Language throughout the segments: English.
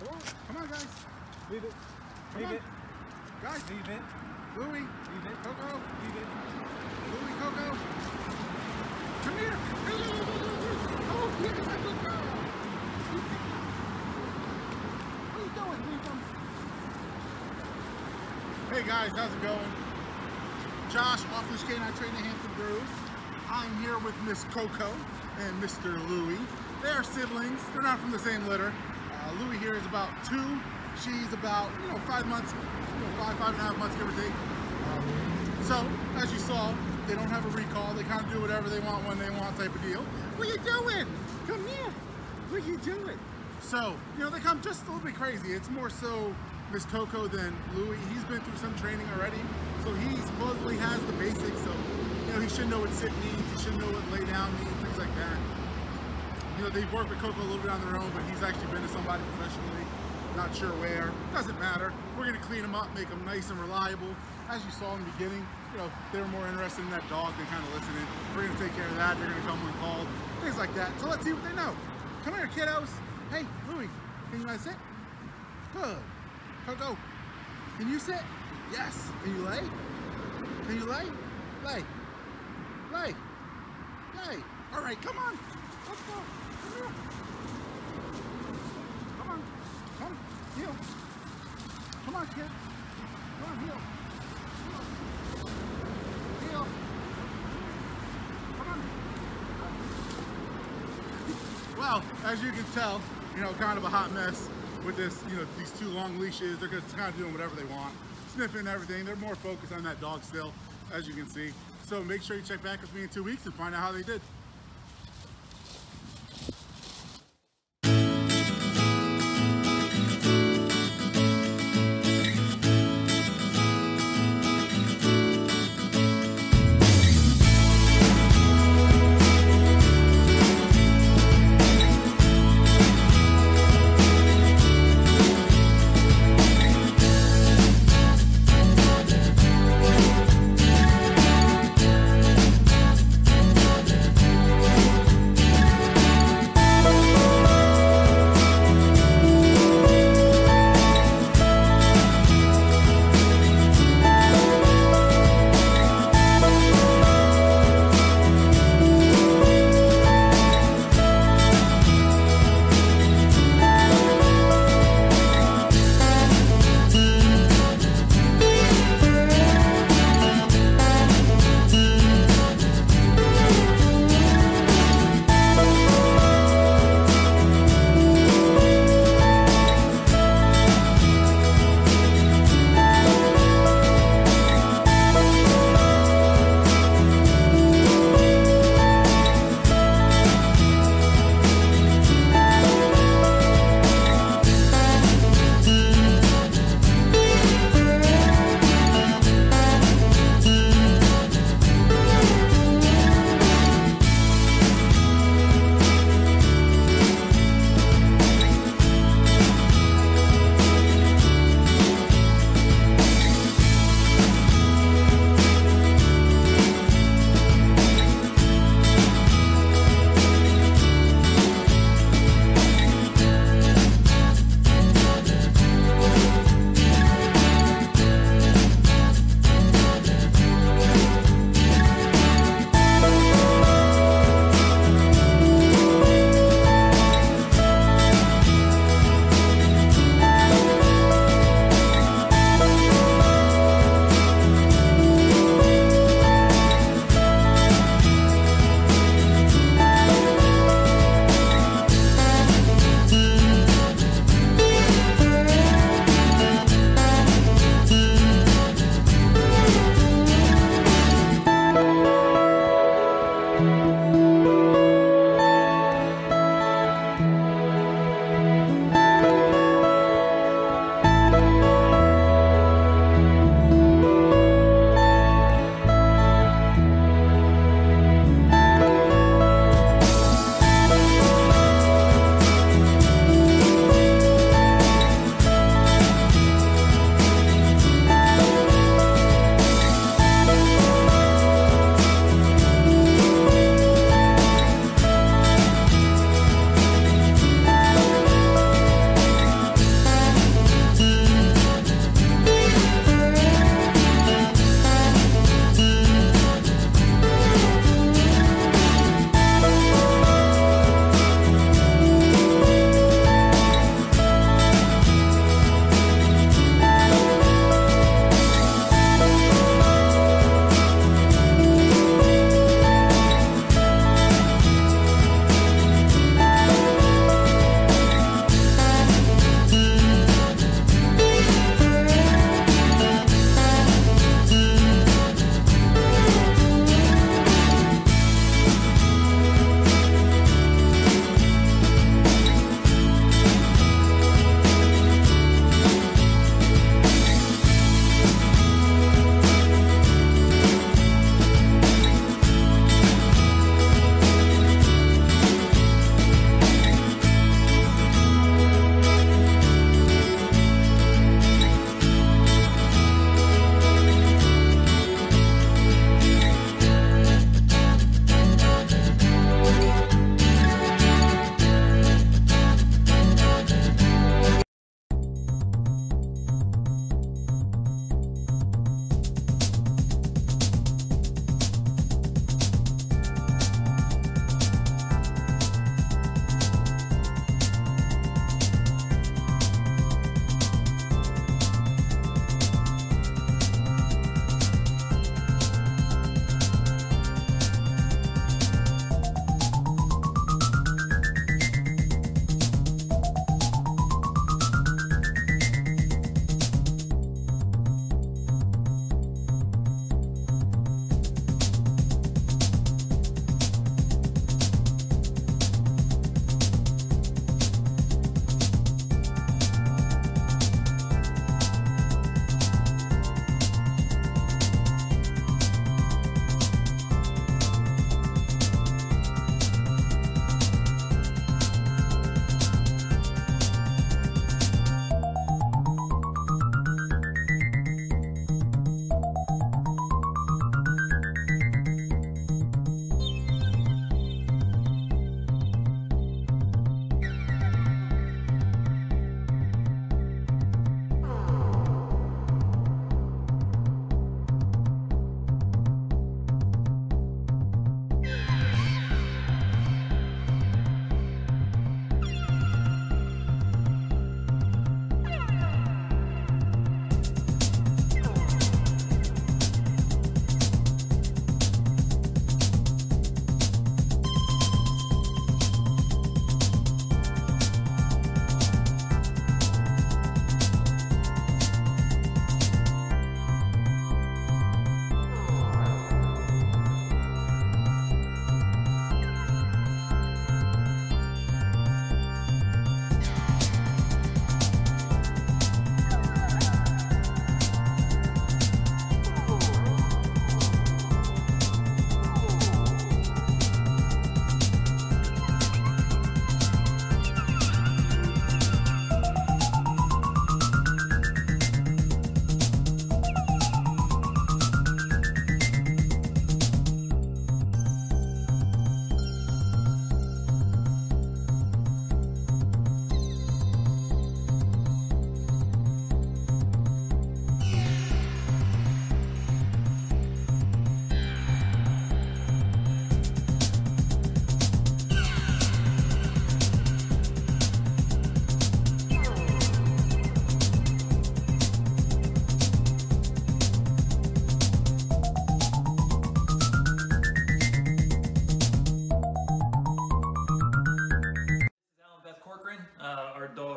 Leave it. Come Leave on. it. Guys, Leave it. Louie, Leave it. Coco, Leave it. Louie, Coco. Come here. Oh, here's my good girl. What are you doing? Hey guys, how's it going? Josh, off leash canine training Hampton Roads. I'm here with Miss Coco and Mr. Louie. They are siblings. They're not from the same litter. Uh, Louie here is about two. She's about, you know, five months, you know, five, five and a half months, give or take. Um, so, as you saw, they don't have a recall. They kind of do whatever they want when they want type of deal. What are you doing? Come here. What are you doing? So, you know, they come just a little bit crazy. It's more so Miss Coco than Louie. He's been through some training already. So he supposedly has the basics. So, you know, he should know what sit means. He should know what lay down means, things like that. You know, they've worked with Coco a little bit on their own, but he's actually been to somebody professionally. Not sure where. Doesn't matter. We're going to clean him up, make him nice and reliable. As you saw in the beginning, you know, they were more interested in that dog than kind of listening. We're going to take care of that. They're going to come when called. Things like that. So let's see what they know. Come here, kiddos. Hey, Louie, can you sit? Good. Coco, can you sit? Yes. Can you lay? Can you lay? Lay. Lay. Lay. All right, come on. Let's go. Come on. Come. Heel. Come on, kid. Come on, heel. Heel. Come on. Well, as you can tell, you know, kind of a hot mess with this, you know, these two long leashes. They're just kind of doing whatever they want, sniffing everything. They're more focused on that dog still, as you can see. So make sure you check back with me in two weeks and find out how they did.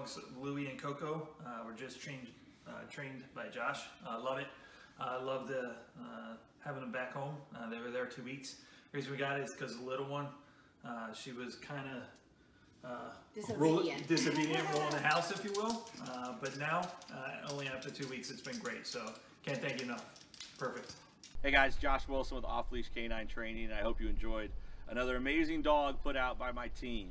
Dogs, Louie and Coco, uh, were just trained uh, trained by Josh. Uh, love it. I uh, love the uh, having them back home. Uh, they were there two weeks. The reason we got it is because the little one, uh, she was kind of Disobedient. disobedient, rolling the house, if you will. Uh, but now, uh, only after two weeks, it's been great. So can't thank you enough. Perfect. Hey guys, Josh Wilson with Off Leash Canine Training. I hope you enjoyed another amazing dog put out by my team.